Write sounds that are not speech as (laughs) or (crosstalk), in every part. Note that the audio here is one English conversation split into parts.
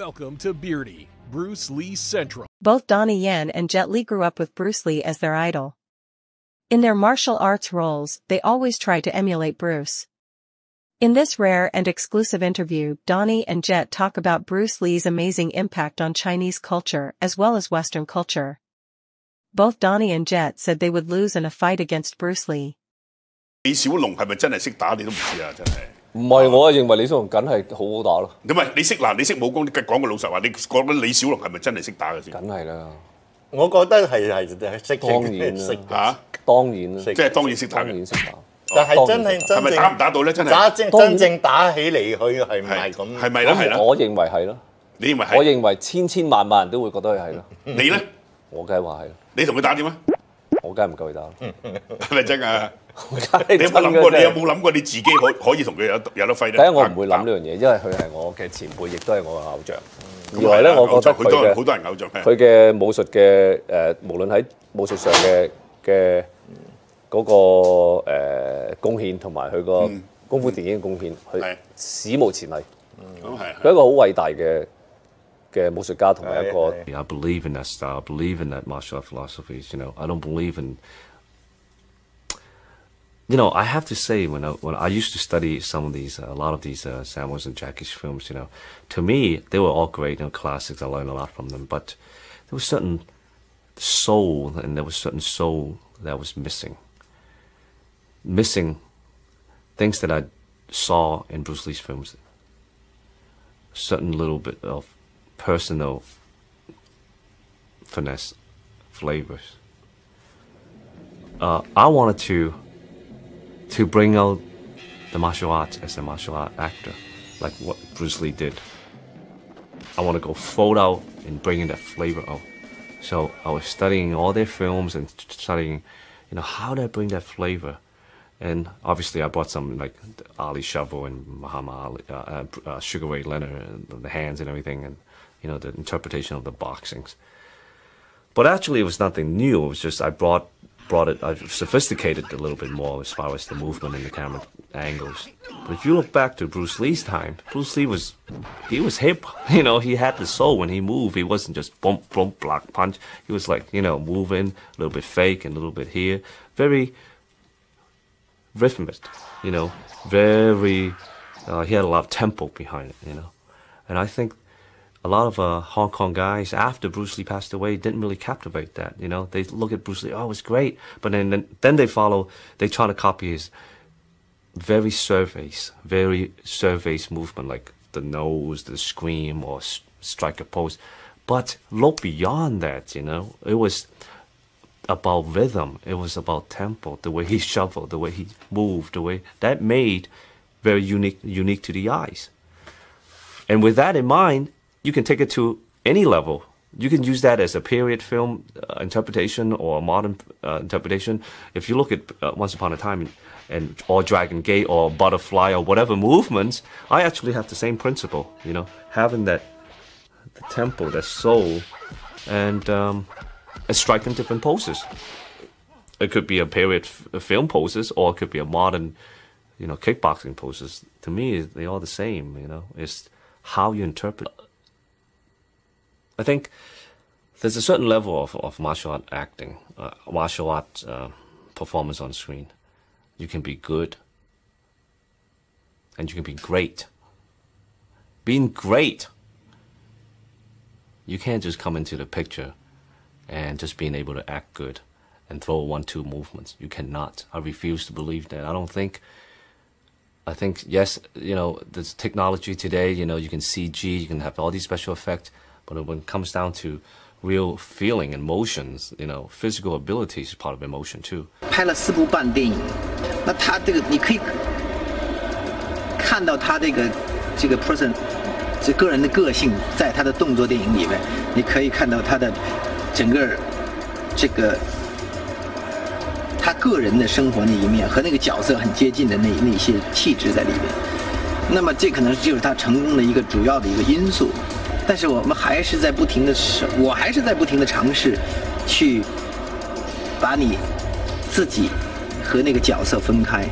Welcome to Beerdy, Bruce Lee Central. Both Donnie Yen and Jet Li grew up with Bruce Lee as their idol. In their martial arts roles, they always try to emulate Bruce. In this rare and exclusive interview, Donnie and Jet talk about Bruce Lee's amazing impact on Chinese culture as well as Western culture. Both Donnie and Jet said they would lose in a fight against Bruce Lee. 李小龍係咪真係識打你都唔知啊！真係。唔係，我認為李小龍梗係好好打咯。咁咪你識嗱，你識武功，你講個老實話，你覺得李小龍係咪真係識打嘅先？梗係啦，我覺得係係係識當然 (laughs) 識嚇，當然啦，即係當然識打嘅。當然識打。但係真係係真正咪打唔打到咧？真係打真真正打起嚟，佢係唔係咁？係咪啦？係啦，我認為係咯，你認為我係？認為千千萬萬人都會覺得佢係咯。你咧？我梗係話係咯，你同佢打點啊？我梗係唔夠佢打咯。(laughs) 係咪真啊？(laughs) (laughs) 你有冇諗真嘅過？你有冇諗過你自己可 (laughs) 可以同佢有有得揮咧？第一，我唔會諗呢樣嘢，因為佢係我嘅前輩，亦都係我嘅偶像。咁二來咧，係啦我覺得佢偶像好多人好多人偶像係佢嘅武術嘅誒，無論喺武術上嘅嘅嗰個誒貢獻，同埋佢個功夫電影嘅貢獻，佢係史無前例。咁係佢係一個好偉大嘅嘅武術家，同埋一個 I believe in that style. I believe in that martial art philosophies. You know, I don't believe in. You know, I have to say when I, when I used to study some of these, uh, a lot of these uh, Sammo's and Jackie's films, you know, to me they were all great, you know, classics. I learned a lot from them, but there was certain soul, and there was certain soul that was missing. Missing things that I saw in Bruce Lee's films. Certain little bit of personal finesse flavors. Uh, I wanted to to bring out the martial arts as a martial art actor, like what Bruce Lee did. I want to go full out and bringing that flavor out. So I was studying all their films and studying, you know, how do I bring that flavor? And obviously, I brought some like Ali Shuffle and Muhammad Ali, uh, uh, uh, Sugar Ray Leonard, and the hands and everything, and you know the interpretation of the boxings. But actually, it was nothing new. It was just I brought brought it, I've sophisticated it a little bit more as far as the movement and the camera angles. But if you look back to Bruce Lee's time, Bruce Lee was he was hip. (laughs) You know, he had the soul when he moved. He wasn't just bump, bump, block, punch. He was like you know moving a little bit fake and a little bit here, very rhythmic. You know, very. Uh, he had a lot of tempo behind it. You know, and I think a lot of uh, Hong Kong guys after Bruce Lee passed away didn't really captivate that. You know, they look at Bruce Lee, oh, it's great, but then then, then they follow, they try to copy his very surface, very surface movement, like the nose, the scream, or strike a pose. But look beyond that. You know, it was about rhythm. It was about tempo, the way he (laughs) shuffled, the way he moved, the way that made very unique unique to the eyes. And with that in mind, you can take it to any level. You can use that as a period film uh, interpretation or a modern uh, interpretation. If you look at uh, Once Upon a Time and, or Dragon Gate or Butterfly or whatever movements, I actually have the same principle. You know, having that the tempo, that soul, and um, and striking different poses. It could be a period film poses, or it could be a modern, you know, kickboxing poses. To me, they all the same. You know, it's how you interpret. I think there's a certain level of, of martial art acting, uh, martial art uh, performance on screen. You can be good, and you can be great. Being great, you can't just come into the picture and just being able to act good and throw one two movements. You cannot. I refuse to believe that. I don't think. I think yes, you know, there's technology today. You know, you can CG, you can have all these special effects, but when it comes down to real feeling and motions, you know, physical ability is part of emotion too. 拍了四部半电影，那他这个你可以看到他这个这个 person 这个人的个性，在他的动作电影里面，你可以看到他的整个这个他个人的生活那一面和那个角色很接近的那那些气质在里面。那么这可能就是他成功的一个主要的一个因素。但是我们还是在不停的试，我还是在不停的尝试去把你自己和那个角色分开，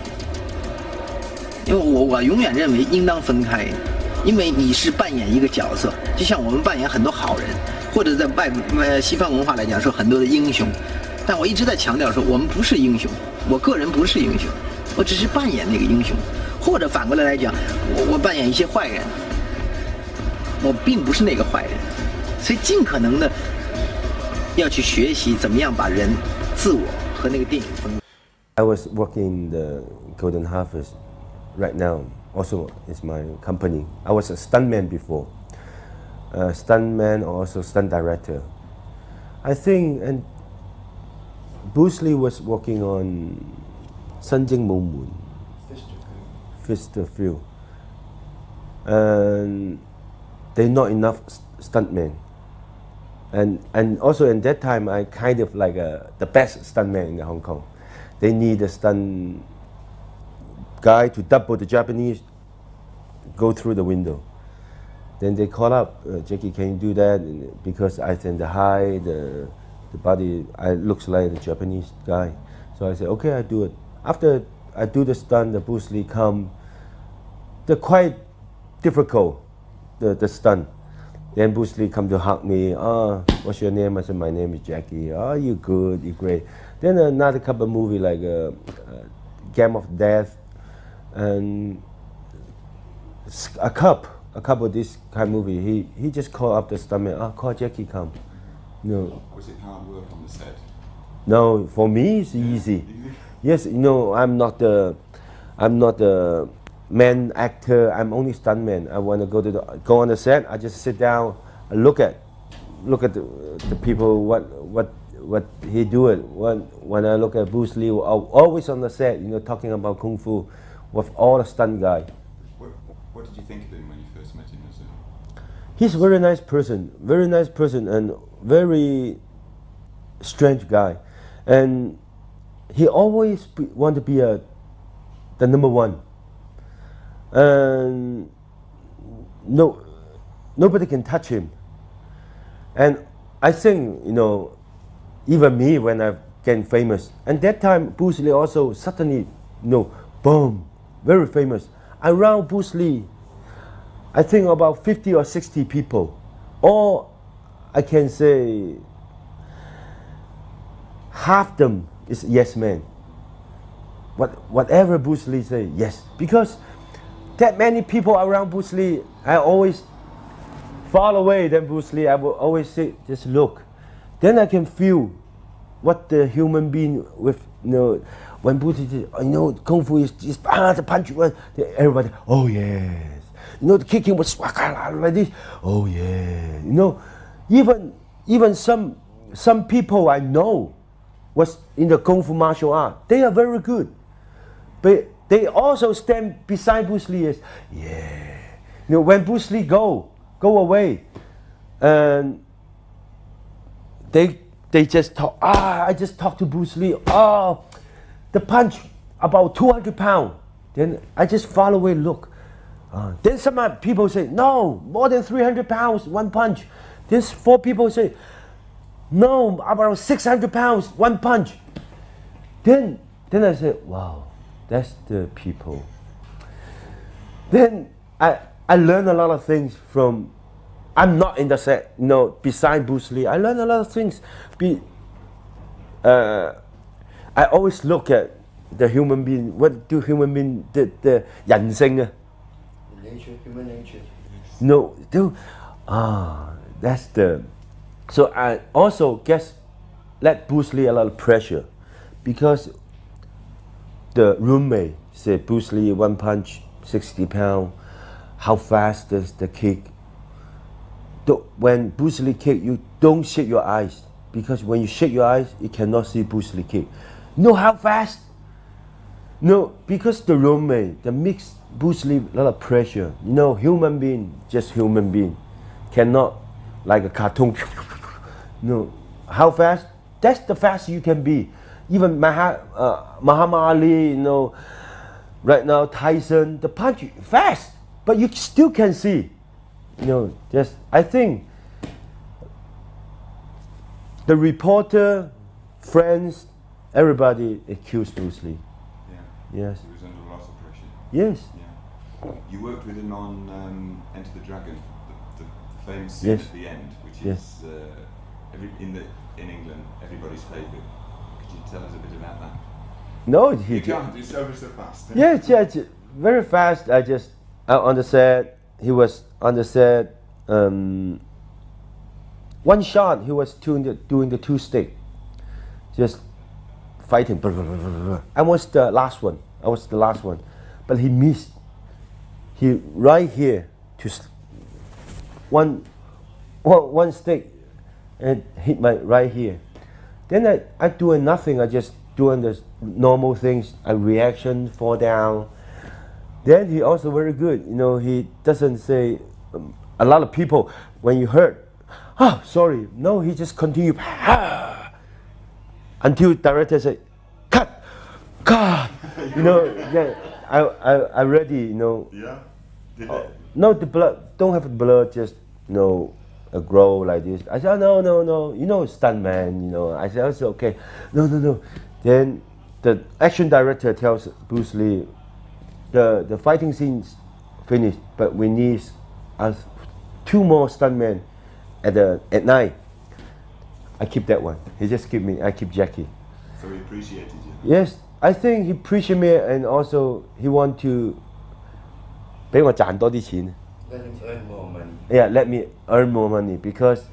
因为我我永远认为应当分开。因为你是扮演一个角色，就像我们扮演很多好人，或者在外呃西方文化来讲说很多的英雄，但我一直在强调说我们不是英雄，我个人不是英雄，我只是扮演那个英雄，或者反过来来讲，我我扮演一些坏人，我并不是那个坏人，所以尽可能的要去学习怎么样把人自我和那个电影分开。 I was working in the Golden Harvest right now. Also, it's my company. I was a stuntman before. A stuntman or also stunt director. I think and Bruce Lee was working on Sanjing Moon. Fist of Fury. And they're not enough st- stuntmen. And, and also in that time, I kind of like uh, the best stuntman in Hong Kong. They need a stunt guy to double the Japanese, go through the window. Then they call up, uh, Jackie, can you do that? And because I think the height, the, the body, I looks like the Japanese guy. So I said, okay, I do it. After I do the stunt, the Bruce Lee come, they're quite difficult, the, the stunt. Then Bruce Lee come to hug me. Oh, what's your name? I said, my name is Jackie. Oh, you good, you great. Then another couple of movie like uh, uh, Game of Death and a cup, a couple of this kind of movie. He he just called up the stuntman. Oh, call Jackie come. No, Was it hard work on the set? no, for me it's easy. Yes, you know I'm not the, I'm not the man actor. I'm only stuntman. I want to go to the go on the set. I just sit down, and look at, look at the, the people. What what what he do it. When when I look at Bruce Lee, al- always on the set. You know, talking about kung fu, with all the stunt guy. What, what did you think of him when you first met him? As a, He's a very nice person, very nice person, and very strange guy, and he always be, want to be a the number one, and no nobody can touch him. And I think you know, even me when I get famous, and that time Bruce Lee also suddenly, you know, boom, very famous. Around Bruce Lee, I think about 50 or 60 people. Or I can say half them is yes men. What, whatever Bruce Lee say, yes. Because that many people around Bruce Lee, I always far away than Bruce Lee, I will always say, just look. Then I can feel what the human being with, you know, when Bruce Lee, "Oh, you know, Kung Fu is just, ah, the punch, uh," everybody, oh yes. You know, the kicking was like this, oh yeah. You know, even, even some, some people I know was in the Kung Fu martial art, they are very good. But they also stand beside Bruce Lee yeah. You know, when Bruce Lee go, go away, and they they just talk. Ah, I just talked to Bruce Lee. Oh, the punch about 200 pound. Then I just follow away, look. Uh, then some people say, no, more than 300 pounds, one punch. Then four people say, no, about 600 pounds, one punch. Then, then I said, wow, that's the people. Then I, I learned a lot of things from, I'm not in the set, you know, beside Bruce Lee. I learned a lot of things. Be, uh, I always look at the human being, what do human being, the, the 人性啊 Nature, human nature. no, do ah, that's the. So I also guess let Bruce Lee a lot of pressure, because the roommate said Bruce Lee one punch, sixty pound. How fast does the kick? When Bruce Lee kick, you don't shake your eyes because when you shake your eyes, you cannot see Bruce Lee kick. No, how fast? No, because the roommate, the mix Bruce Lee a lot of pressure. You know, human being, just human being, cannot like a cartoon. (laughs) no, how fast? That's the fast you can be. Even Maha, uh, Muhammad Ali, you know, right now Tyson, the punch fast, but you still can see. You know, just I think the reporter, friends, everybody accused Bruce Lee. yeah, Yes. he was under a lot of pressure. Yes. Yeah. You worked with him on um, Enter the Dragon, the, the famous scene Yes. at the end, which Yes. is uh, every, in the in England everybody's favourite. Tell us a bit about that? No, he You can't. It's over so fast. Yeah, yeah, very fast. I just out on the set. He was on the set. Um, one shot, he was doing the doing the two stick, just fighting. I was the last one. I was the last one, but he missed. He right here to one, one, one stick, and hit my right here. Then I, I doing nothing. I just doing the normal things. A reaction, fall down. Then he also very good. You know, he doesn't say. Um, a lot of people when you hurt, oh sorry. No, he just continue until director say, cut, cut. you know, (laughs) yeah, I, I I ready. You know, Yeah. Did Oh, no, the blood don't have blood. Just you know, uh, grow like this. I said, no, no, no. You know, stunt man. You know, I said, it's okay. No, no, no. Then the action director tells Bruce Lee, the the fighting scenes finished, but we need us two more stuntmen at the at night. I keep that one. He just keep me. I keep Jackie. So he appreciated you. Yes, I think he appreciate me and also he want to 俾我赚多啲钱。 Let him earn more money. Yeah, let me earn more money because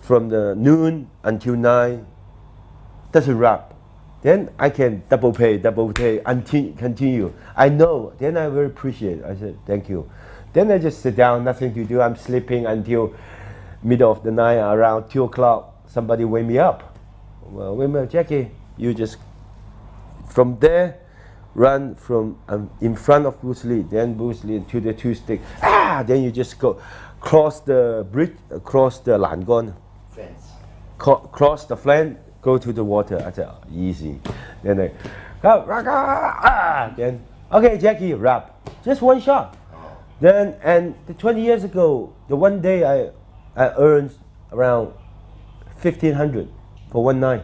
from the noon until nine, that's a wrap. Then I can double pay, double pay, until continue. I know. Then I will appreciate. I said thank you. Then I just sit down, nothing to do. I'm sleeping until middle of the night, around two o'clock. Somebody wake me up. Well, wait a minute, Jackie. You just from there run from um, in front of Bruce Lee, then Bruce Lee to the two stick. Ah, then you just go cross the bridge, across the 欄杆 Fence. co- cross the fence, go to the water. I said, "Oh, easy. Then I, ah, ah, ah, then, okay, Jackie, wrap. Just one shot. Then, and the 20 years ago, the one day I, I earned around 1500 for one night.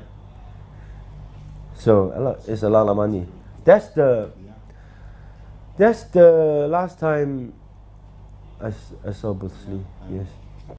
So a lot, it's a lot of money. That's the, that's the last time I, I saw Bruce Lee. Yes.